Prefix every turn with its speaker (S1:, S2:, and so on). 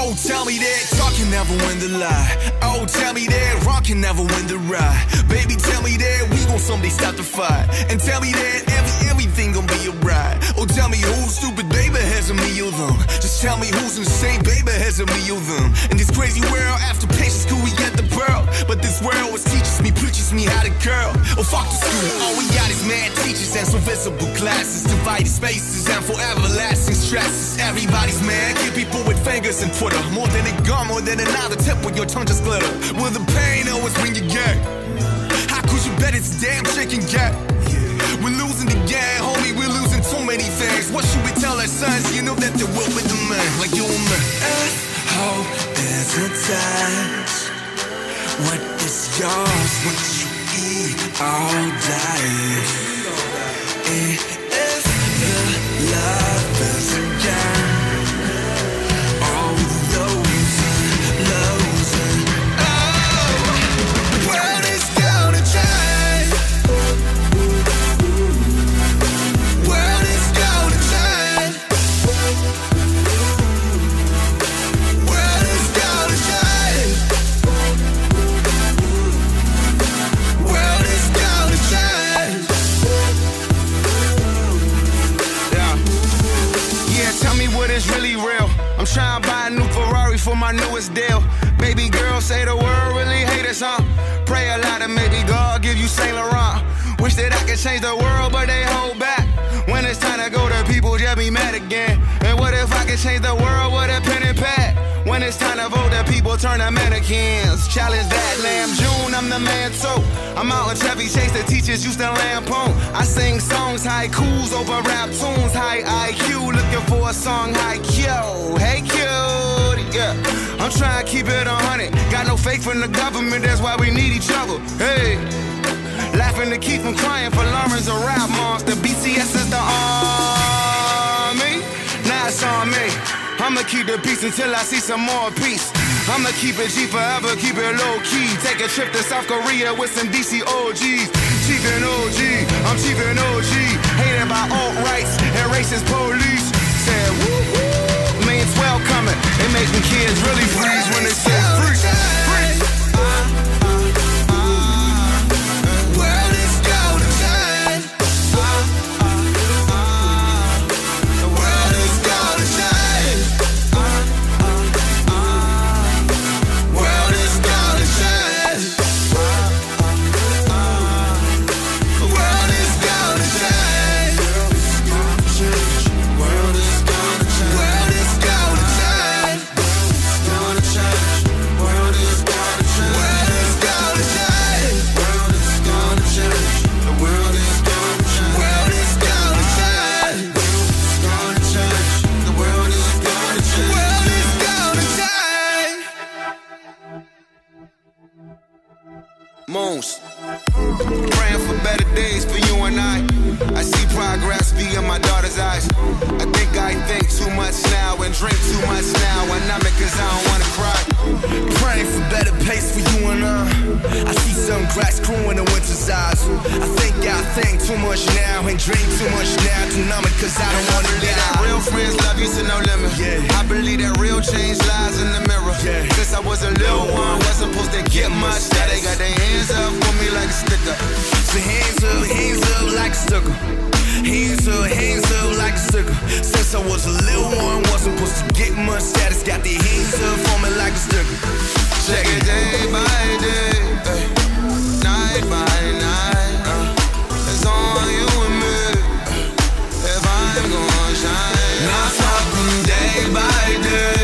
S1: Oh, tell me that talk can never win the lie. Oh, tell me that rock can never win the ride. Baby, tell me that we gon' someday stop the fight. And tell me that every everything gon' be alright. Oh, tell me who's stupid, baby, has a me or them. Just tell me who's insane, baby, has a me or them. In this crazy world, after patience, could we get the pearl? But this world was teaches me, preaches me how to curl. Oh, fuck the school. All we mad teachers and some visible classes, divided spaces and forever lasting stresses. Everybody's mad, kill people with fingers and Twitter. More than a gun, more than another tip with your tongue just glitter. Will the pain always bring you gay? How could you bet it's damn chicken cat? We're losing the game, homie, we're losing too many things. What should we tell our sons? You know that they will with the man, like you and me.
S2: Hope is a touch. What is yours? All day? If eh. Is
S1: really real. I'm trying to buy a new Ferrari for my newest deal. Baby girl say the world really hate us, huh? Pray a lot and maybe God give you Saint Laurent. Wish that I could change the world, but they hold back. When it's time to go, the people just be mad again. And what if I could change the it's time to vote, the people turn to mannequins. Challenge that, Namjoon, I'm the man too. I'm out in Chevy Chase, the teachers used to lampoon. I sing songs, haikus over rap tunes, high IQ, looking for a song, high Q. Hey cute, yeah. I'm trying to keep it a hundred. Got no faith in the government, that's why we need each other. Hey. Laughing to keep from crying Folarin a rap monster. Keep the peace until I see some more peace. I'ma keep it G forever, keep it low key. Take a trip to South Korea with some DC OGs. Chief and OG, I'm Chief and OG. Hated by alt rights and racist police. Said woo woo, means welcoming. It makes me kids really freeze when Moons. Praying for better days for you and I. I see progress be in my daughter's eyes. I think I think too much now and drink too much now. And I'm it cause I don't wanna cry. Praying for better pace for you and I. I see some grass growing in the winter's eyes. I think I think too much now and drink too much now to numb it cause I don't wanna die. That real friends love you to no limit.
S3: Yeah.
S1: I believe that real change lies in the mirror.
S3: Yeah.
S1: Since I was a little one, wasn't supposed to get much. Like a sticker. So hands up, hands up like a sticker. Hands up, hands up like a sticker. Since I was a little one, wasn't supposed to get much status. Got their hands up for me like a sticker. Check it day by day, ay, night by night. uh, It's on you and me. If I'm gonna shine, not stopping day by day,